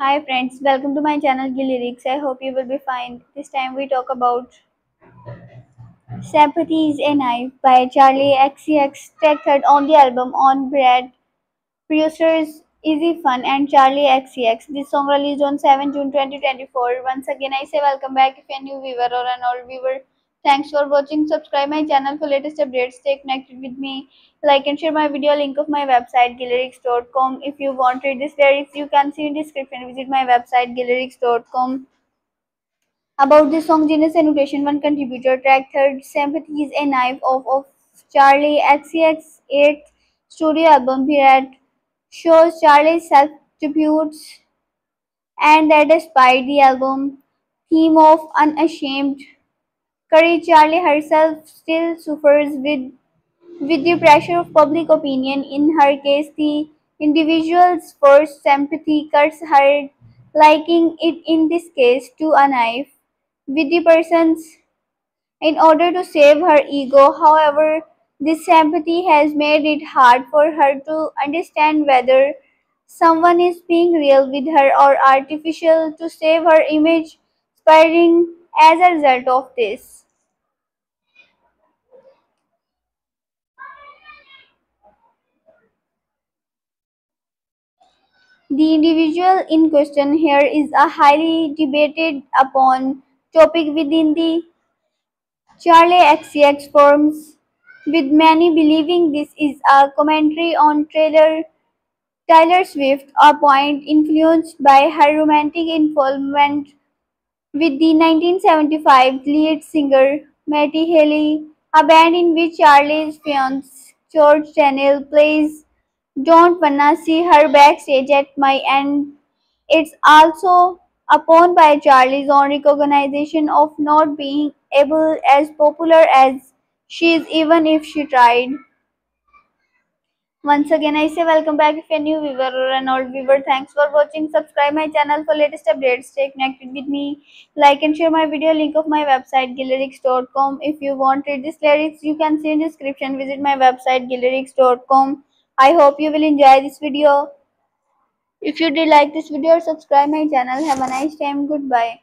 Hi friends, welcome to my channel Gill Lyrics. I hope you will be fine. This time we talk about Sympathy is a Knife by Charli XCX, track on the album On Bread. Producers Easy Fun and Charli XCX. This song released on 7 June 2024. Once again, I say welcome back if you're a new viewer or an old viewer. Thanks for watching. Subscribe my channel for latest updates. Stay connected with me. Like and share my video. Link of my website gilllyrics.com. If you want to read this lyrics, you can see in description. Visit my website gilllyrics.com. About this song, Genius Annotation 1 contributor, track 3rd, Sympathy is a Knife of, of Charli XCX 8th studio album Pirate shows Charli's self debuts and that despite the album theme of unashamed courage, Charli herself still suffers with with the pressure of public opinion. In her case, the individual's first sympathy cuts her, liking it in this case to a knife with the person's in order to save her ego. However, this sympathy has made it hard for her to understand whether someone is being real with her or artificial to save her image, spiraling as a result of this. The individual in question here is a highly debated upon topic within the Charli XCX forums, with many believing this is a commentary on Taylor, Taylor Swift, a point influenced by her romantic involvement with the 1975 lead singer Matty Healy, a band in which Charli's fiance George Daniel plays. Don't wanna see her backstage at my end. It's also upon by Charli's own recognition of not being able as popular as she is even if she tried. Once again, I say welcome back if you're a new viewer or an old viewer. Thanks for watching. Subscribe my channel for latest updates. Stay connected with me. Like and share my video. Link of my website gilllyrics.com. If you want read these lyrics, you can see in description. Visit my website gilllyrics.com. I hope you will enjoy this video. If you did like this video, subscribe my channel. Have a nice time. Goodbye.